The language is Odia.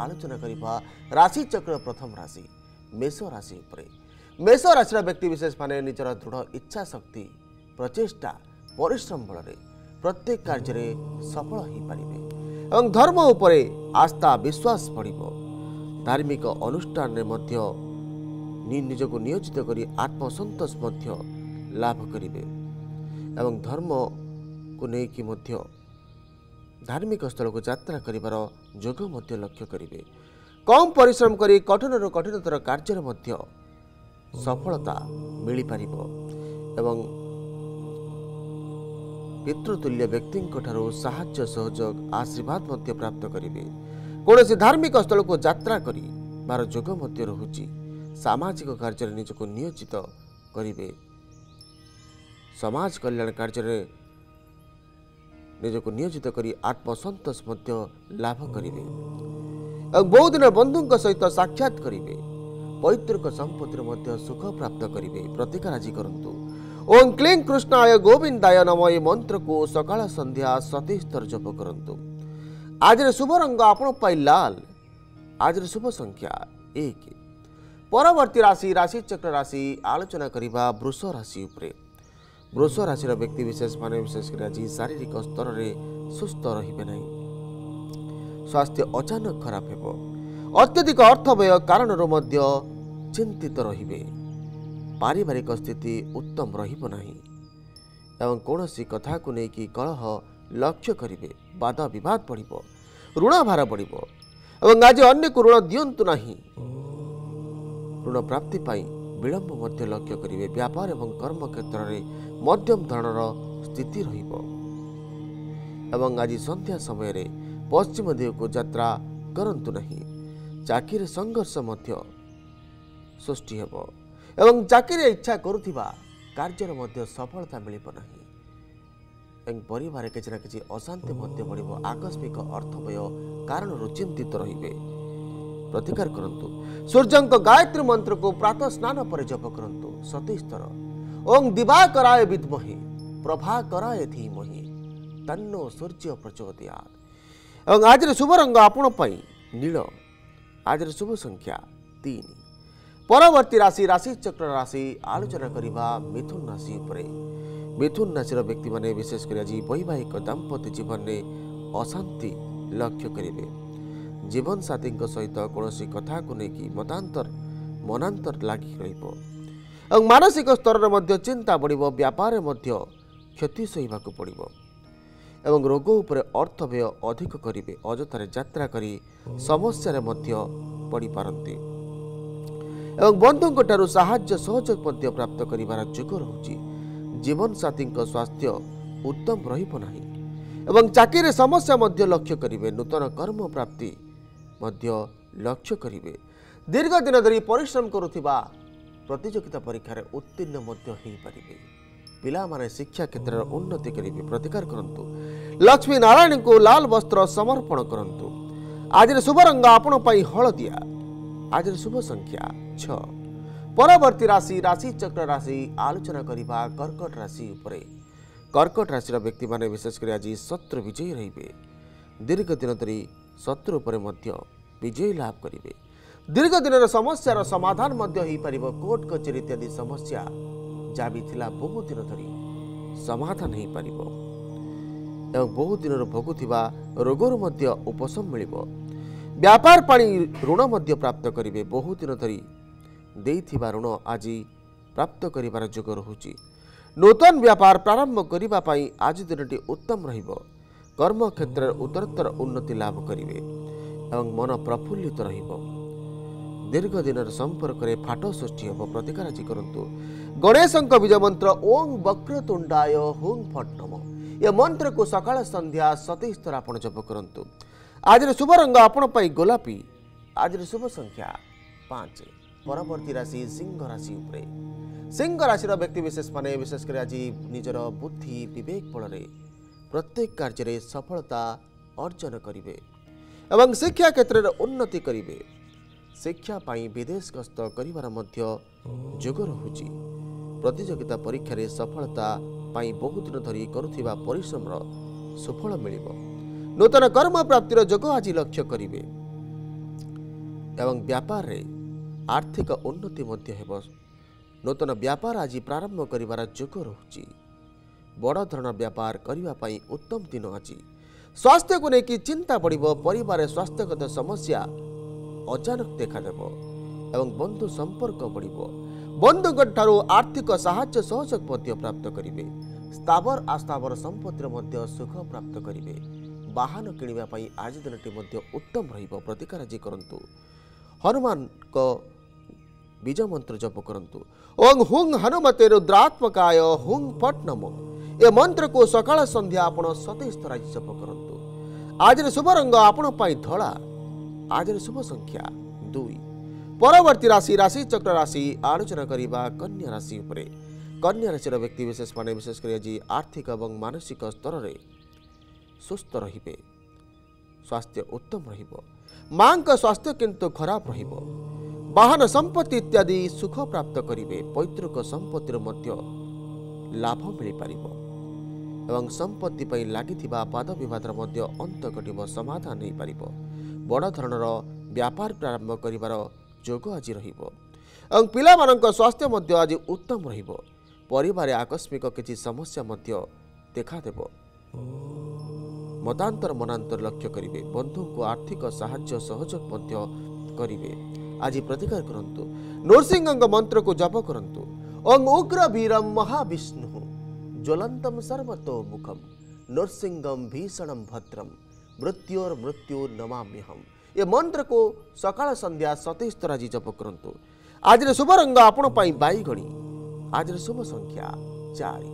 ଆଲୋଚନା କରିବା ରାଶିଚକ୍ର ପ୍ରଥମ ରାଶି ମେଷ ରାଶି ଉପରେ। ମେଷ ରାଶିର ବ୍ୟକ୍ତିବିଶେଷମାନେ ନିଜର ଦୃଢ଼ ଇଚ୍ଛା ଶକ୍ତି ପ୍ରଚେଷ୍ଟା ପରିଶ୍ରମ ବଳରେ ପ୍ରତ୍ୟେକ କାର୍ଯ୍ୟରେ ସଫଳ ହୋଇପାରିବେ ଏବଂ ଧର୍ମ ଉପରେ ଆସ୍ଥା ବିଶ୍ୱାସ ବଢ଼ିବ। ଧାର୍ମିକ ଅନୁଷ୍ଠାନରେ ମଧ୍ୟ ନିଜକୁ ନିୟୋଜିତ କରି ଆତ୍ମସନ୍ତୋଷ ମଧ୍ୟ ଲାଭ କରିବେ ଏବଂ ଧର୍ମକୁ ନେଇକି ମଧ୍ୟ ଧାର୍ମିକ ସ୍ଥଳକୁ ଯାତ୍ରା କରିବାର ଯୋଗ ମଧ୍ୟ ଲକ୍ଷ୍ୟ କରିବେ। କମ୍ ପରିଶ୍ରମ କରି କଠିନରୁ କଠିନତର କାର୍ଯ୍ୟରେ ମଧ୍ୟ ସଫଳତା ମିଳିପାରିବ ଏବଂ ପିତୃତୁଲ୍ୟ ବ୍ୟକ୍ତିଙ୍କଠାରୁ ସାହାଯ୍ୟ ସହଯୋଗ ଆଶୀର୍ବାଦ ମଧ୍ୟ ପ୍ରାପ୍ତ କରିବେ। କୌଣସି ଧାର୍ମିକ ସ୍ଥଳକୁ ଯାତ୍ରା କରିବାର ଯୋଗ ମଧ୍ୟ ରହୁଛି। ସାମାଜିକ କାର୍ଯ୍ୟରେ ନିଜକୁ ନିୟୋଜିତ କରିବେ। ସମାଜ କଲ୍ୟାଣ କାର୍ଯ୍ୟରେ ନିଜକୁ ନିୟୋଜିତ କରି ଆତ୍ମସନ୍ତୋଷ ମଧ୍ୟ ଲାଭ କରିବେ। ଏବଂ ବହୁଦିନ ବନ୍ଧୁଙ୍କ ସହିତ ସାକ୍ଷାତ କରିବେ। ପୈତୃକ ସମ୍ପତ୍ତିରେ ମଧ୍ୟ ସୁଖ ପ୍ରାପ୍ତ କରିବେ। ପ୍ରତିକାର ଆଜି କରନ୍ତୁ। ଓಂ କ୍ଲିଂ କୃଷ୍ଣାୟ ଗୋବିନ୍ଦାୟ ନମ। ଏ ମନ୍ତ୍ରକୁ ସକାଳ ସନ୍ଧ୍ୟା ସତେଇଶ ଥର ଜପ କରନ୍ତୁ। ଆଜିର ଶୁଭ ରଙ୍ଗ ଆପଣ ପାଇଁ ଲାଲ। ଆଜିର ଶୁଭ ସଂଖ୍ୟା ଏକ। ପରବର୍ତ୍ତୀ ରାଶି ରାଶିଚକ୍ର ରାଶି ଆଲୋଚନା କରିବା ବୃଷ ରାଶି ଉପରେ। ବୃଷ ରାଶିର ବ୍ୟକ୍ତିବିଶେଷମାନେ ବିଶେଷ କରି ଆଜି ଶାରୀରିକ ସ୍ତରରେ ସୁସ୍ଥ ରହିବେ ନାହିଁ। ସ୍ୱାସ୍ଥ୍ୟ ଅଚାନକ ଖରାପ ହେବ। ଅତ୍ୟଧିକ ଅର୍ଥ ବ୍ୟୟ କାରଣରୁ ମଧ୍ୟ ଚିନ୍ତିତ ରହିବେ। ପାରିବାରିକ ସ୍ଥିତି ଉତ୍ତମ ରହିବ ନାହିଁ ଏବଂ କୌଣସି କଥାକୁ ନେଇକି କଳହ ଲକ୍ଷ୍ୟ କରିବେ। ବାଦ ବିବାଦ ବଢ଼ିବ ଋଣ ଭାର ବଢ଼ିବ ଏବଂ ଆଜି ଅନ୍ୟକୁ ଋଣ ଦିଅନ୍ତୁ ନାହିଁ। ଋଣ ପ୍ରାପ୍ତି ପାଇଁ ବିଳମ୍ବ ମଧ୍ୟ ଲକ୍ଷ୍ୟ କରିବେ। ବ୍ୟାପାର ଏବଂ କର୍ମକ୍ଷେତ୍ରରେ ମଧ୍ୟମ ଧରଣର ସ୍ଥିତି ରହିବ। ଏବଂ ଆଜି ସନ୍ଧ୍ୟା ସମୟରେ ପଶ୍ଚିମ ଦିଗକୁ ଯାତ୍ରା କରନ୍ତୁ ନାହିଁ। ଚାକିରି ସଂଘର୍ଷ ମଧ୍ୟ ସୃଷ୍ଟି ହେବ। ଏବଂ ଚାକିରି ଇଚ୍ଛା କରୁଥିବା କାର୍ଯ୍ୟରେ ମଧ୍ୟ ସଫଳତା ମିଳିବ ନାହିଁ। ଏବଂ ପରିବାରରେ କିଛି ନା କିଛି ଅଶାନ୍ତି ମଧ୍ୟ ବଢ଼ିବ। ଆକସ୍ମିକ ଅର୍ଥ ବ୍ୟୟ କାରଣରୁ ଚିନ୍ତିତ ରହିବେ। ପ୍ରତିକାର କରନ୍ତୁ ସୂର୍ଯ୍ୟଙ୍କ ଗାୟତ୍ରୀ ମନ୍ତ୍ରକୁ ପ୍ରାତଃ ସ୍ନାନ ପରେ ଜପ କରନ୍ତୁ ସତେଇଶ ଥର ଓଂ ଦିବାକରାୟ ବିଦ୍ମହେ ପ୍ରଭାକରାୟ ଧୀମହି ତନ୍ନୋ ସୂର୍ଯ୍ୟ ପ୍ରଚୋଦୟାତ୍ ଏବଂ ଆଜିର ଶୁଭ ରଙ୍ଗ ଆପଣ ପାଇଁ ନୀଳ ଆଜିର ଶୁଭ ସଂଖ୍ୟା ତିନି ପରବର୍ତ୍ତୀ ରାଶି ରାଶିଚକ୍ର ରାଶି ଆଲୋଚନା କରିବା ମିଥୁନ ରାଶି ଉପରେ ମିଥୁନ ରାଶିର ବ୍ୟକ୍ତିମାନେ ବିଶେଷ କରି ଆଜି ବୈବାହିକ ଦାମ୍ପତ୍ୟ ଜୀବନରେ ଅଶାନ୍ତି ଲକ୍ଷ୍ୟ କରିବେ ଜୀବନସାଥୀଙ୍କ ସହିତ କୌଣସି କଥାକୁ ନେଇକି ମତାନ୍ତର ମନାନ୍ତର ଲାଗି ରହିବ। ଏବଂ ମାନସିକ ସ୍ତରରେ ମଧ୍ୟ ଚିନ୍ତା ବଢ଼ିବ ବ୍ୟାପାରରେ ମଧ୍ୟ କ୍ଷତି ସହିବାକୁ ପଡ଼ିବ। ଏବଂ ରୋଗ ଉପରେ ଅର୍ଥ ବ୍ୟୟ ଅଧିକ କରିବେ ଅଯଥାରେ ଯାତ୍ରା କରି ସମସ୍ୟାରେ ମଧ୍ୟ ପଡ଼ିପାରନ୍ତି। ଏବଂ ବନ୍ଧୁଙ୍କ ଠାରୁ ସାହାଯ୍ୟ ସହଯୋଗ ମଧ୍ୟ ପ୍ରାପ୍ତ କରିବାର ଯୋଗ ରହୁଛି। ଜୀବନସାଥୀଙ୍କ ସ୍ୱାସ୍ଥ୍ୟ ଉତ୍ତମ ରହିବ ନାହିଁ। ଏବଂ ଚାକିରିରେ ସମସ୍ୟା ମଧ୍ୟ ଲକ୍ଷ୍ୟ କରିବେ ନୂତନ କର୍ମ ପ୍ରାପ୍ତି ମଧ୍ୟ ଲକ୍ଷ୍ୟ କରିବେ। ଦୀର୍ଘ ଦିନ ଧରି ପରିଶ୍ରମ କରୁଥିବା ପ୍ରତିଯୋଗିତା ପରୀକ୍ଷାରେ ଉତ୍ତୀର୍ଣ୍ଣ ମଧ୍ୟ ହୋଇପାରିବେ। ପିଲାମାନେ ଶିକ୍ଷା କ୍ଷେତ୍ରରେ ଉନ୍ନତି କରିବେ ପ୍ରତିକାର କରନ୍ତୁ। ଲକ୍ଷ୍ମୀ ନାରାୟଣଙ୍କୁ ଲାଲ ବସ୍ତ୍ର ସମର୍ପଣ କରନ୍ତୁ। ଆଜିର ଶୁଭ ରଙ୍ଗ ଆପଣ ପାଇଁ ହଳଦିଆ। ଆଜିର ଶୁଭ ସଂଖ୍ୟା ଛଅ ପରବର୍ତ୍ତୀ ରାଶି ରାଶିଚକ୍ର ରାଶି ଆଲୋଚନା କରିବା କର୍କଟ ରାଶି ଉପରେ। କର୍କଟ ରାଶିର ବ୍ୟକ୍ତିମାନେ ବିଶେଷ କରି ଆଜି ଶତ୍ରୁ ବିଜୟୀ ରହିବେ। ଦୀର୍ଘ ଦିନ ଧରି ଶତ୍ରୁ ଉପରେ ମଧ୍ୟ ବିଜୟୀ ଲାଭ କରିବେ। ଦୀର୍ଘ ଦିନର ସମସ୍ୟାର ସମାଧାନ ମଧ୍ୟ ହୋଇପାରିବ କୋର୍ଟ କଚେରୀ ଇତ୍ୟାଦି ସମସ୍ୟା। ଯାହା ବି ଥିଲା ବହୁ ଦିନ ଧରି ସମାଧାନ ହୋଇପାରିବ। ଏବଂ ବହୁ ଦିନରୁ ଭୋଗୁଥିବା ରୋଗରୁ ମଧ୍ୟ ଉପଶମ ମିଳିବ। ବ୍ୟାପାର ପାଇଁ ଋଣ ମଧ୍ୟ ପ୍ରାପ୍ତ କରିବେ। ବହୁ ଦିନ ଧରି ଦେଇଥିବା ଋଣ ଆଜି ପ୍ରାପ୍ତ କରିବାର ଯୋଗ ରହୁଛି। ନୂତନ ବ୍ୟାପାର ପ୍ରାରମ୍ଭ କରିବା ପାଇଁ ଆଜି ଦିନଟି ଉତ୍ତମ ରହିବ। କର୍ମକ୍ଷେତ୍ରରେ ଉତ୍ତରୋତ୍ତର ଉନ୍ନତି ଲାଭ କରିବେ ଏବଂ ମନ ପ୍ରଫୁଲ୍ଲିତ ରହିବ ଦୀର୍ଘ ଦିନର ସମ୍ପର୍କରେ ଫାଟ ସୃଷ୍ଟି ହେବ ପ୍ରତିକାର ଆଜି କରନ୍ତୁ ଗଣେଶଙ୍କ ବିଜୟ ମନ୍ତ୍ର ଓଂ ବକ୍ରତୁଣ୍ଡାୟ ହୁଂ ଫଟ୍ ନମ ଏ ମନ୍ତ୍ରକୁ ସକାଳ ସନ୍ଧ୍ୟା ସତେଇଶ ଥର ଆପଣ ଜପ କରନ୍ତୁ ଆଜିର ଶୁଭ ରଙ୍ଗ ଆପଣ ପାଇଁ ଗୋଲାପୀ ଆଜିର ଶୁଭ ସଂଖ୍ୟା ପାଞ୍ଚ ପରବର୍ତ୍ତୀ ରାଶି ସିଂହ ରାଶି ଉପରେ ସିଂହ ରାଶିର ବ୍ୟକ୍ତିବିଶେଷମାନେ ବିଶେଷ କରି ଆଜି ନିଜର ବୁଦ୍ଧି ବିବେକ ବଳରେ ପ୍ରତ୍ୟେକ କାର୍ଯ୍ୟରେ ସଫଳତା ଅର୍ଜନ କରିବେ ଏବଂ ଶିକ୍ଷା କ୍ଷେତ୍ରରେ ଉନ୍ନତି କରିବେ। ଶିକ୍ଷା ପାଇଁ ବିଦେଶ ଗସ୍ତ କରିବାର ମଧ୍ୟ ଯୋଗ ରହୁଛି। ପ୍ରତିଯୋଗିତା ପରୀକ୍ଷାରେ ସଫଳତା ପାଇଁ ବହୁ ଦିନ ଧରି କରୁଥିବା ପରିଶ୍ରମର ସୁଫଳ ମିଳିବ। ନୂତନ କର୍ମ ପ୍ରାପ୍ତିର ଯୋଗ ଆଜି ଲକ୍ଷ୍ୟ କରିବେ। ଏବଂ ବ୍ୟାପାରରେ ଆର୍ଥିକ ଉନ୍ନତି ମଧ୍ୟ ହେବ। ନୂତନ ବ୍ୟାପାର ଆଜି ପ୍ରାରମ୍ଭ କରିବାର ଯୋଗ ରହୁଛି। ବଡ଼ ଧରଣ ବ୍ୟାପାର କରିବା ପାଇଁ ଉତ୍ତମ ଦିନ ଆଜି। ସ୍ୱାସ୍ଥ୍ୟକୁ ନେଇକି ଚିନ୍ତା ପଡ଼ିବ ପରିବାରରେ ସ୍ୱାସ୍ଥ୍ୟଗତ ସମସ୍ୟା ଅଚାନକ ଦେଖାଦେବ ଏବଂ ବନ୍ଧୁ ସମ୍ପର୍କ ବଢ଼ିବ। ବନ୍ଧୁଙ୍କଠାରୁ ଆର୍ଥିକ ସାହାଯ୍ୟ ସହଯୋଗ ମଧ୍ୟ ପ୍ରାପ୍ତ କରିବେ। ସ୍ଥାବର ଆସ୍ଥାବର ସମ୍ପତ୍ତିର ମଧ୍ୟ ସୁଖ ପ୍ରାପ୍ତ କରିବେ। ବାହନ କିଣିବା ପାଇଁ ଆଜି ଦିନଟି ମଧ୍ୟ ଉତ୍ତମ ରହିବ ପ୍ରତିକାର ଆଜି କରନ୍ତୁ। ହନୁମାନଙ୍କ ବିଜୟ ମନ୍ତ୍ର ଜପ କରନ୍ତୁ ଓଂ ହୁଂ ହନୁମତେ ରୁଦ୍ରାତ୍ମକାୟ ହୁଂ ଫଟ୍ ନମ ଏ ମନ୍ତ୍ରକୁ ସକାଳ ସନ୍ଧ୍ୟା ଆପଣ ସତେଇଶ ଥର ଆଜି ଜପ କରନ୍ତୁ ଆଜିର ଶୁଭ ରଙ୍ଗ ଆପଣ ପାଇଁ ଧଳା ଆଜିର ଶୁଭ ସଂଖ୍ୟା ଦୁଇ ପରବର୍ତ୍ତୀ ରାଶି ରାଶି ଚକ୍ର ରାଶି ଆଲୋଚନା କରିବା କନ୍ୟା ରାଶି ଉପରେ କନ୍ୟା ରାଶିର ବ୍ୟକ୍ତି ବିଶେଷ ମାନେ ବିଶେଷ କରି ଆଜି ଆର୍ଥିକ ଏବଂ ମାନସିକ ସ୍ତରରେ ସୁସ୍ଥ ରହିବେ ସ୍ୱାସ୍ଥ୍ୟ ଉତ୍ତମ ରହିବ ମାଙ୍କ ସ୍ୱାସ୍ଥ୍ୟ କିନ୍ତୁ ଖରାପ ରହିବ ବାହନ ସମ୍ପତ୍ତି ଇତ୍ୟାଦି ସୁଖ ପ୍ରାପ୍ତ କରିବେ ପୈତୃକ ସମ୍ପତ୍ତିର ମଧ୍ୟ ଲାଭ ମିଳିପାରିବ। ଏବଂ ସମ୍ପତ୍ତି ପାଇଁ ଲାଗିଥିବା ବାଦ ବିବାଦର ମଧ୍ୟ ଅନ୍ତ ଘଟିବ ସମାଧାନ ହୋଇପାରିବ। ବଡ଼ ଧରଣର ବ୍ୟାପାର ପ୍ରାରମ୍ଭ କରିବାର ଯୋଗ ଆଜି ରହିବ। ଏବଂ ପିଲାମାନଙ୍କ ସ୍ୱାସ୍ଥ୍ୟ ମଧ୍ୟ ଆଜି ଉତ୍ତମ ରହିବ। ପରିବାରରେ ଆକସ୍ମିକ କିଛି ସମସ୍ୟା ମଧ୍ୟ ଦେଖାଦେବ। ମତାନ୍ତର ମନାନ୍ତର ଲକ୍ଷ୍ୟ କରିବେ। ବନ୍ଧୁଙ୍କୁ ଆର୍ଥିକ ସାହାଯ୍ୟ ସହଯୋଗ ମଧ୍ୟ କରିବେ। ଆଜି ପ୍ରତିକାର କରନ୍ତୁ ନୃସିଂହଙ୍କ ମନ୍ତ୍ରକୁ ଜପ କରନ୍ତୁ ଓଂ ଉଗ୍ର ବୀରମ୍ ମହାବିଷ୍ଣୁ ଜ୍ୱଲନ୍ତମ ସର୍ବତୋ ମୁଖମ୍ ନୃସିଂହମ୍ ଭୀଷଣಂ ଭଦ୍ରମ୍ ମୃତ୍ୟୁର୍ ମୃତ୍ୟୁ ନମାମ୍ୟହମ୍ ଏ ମନ୍ତ୍ରକୁ ସକାଳ ସନ୍ଧ୍ୟା ସତେଇଶ ଥର ଆଜି ଜପ କରନ୍ତୁ ଆଜିର ଶୁଭ ରଙ୍ଗ ଆପଣ ପାଇଁ ବାଇଗଣୀ ଆଜିର ଶୁଭ ସଂଖ୍ୟା ଚାରି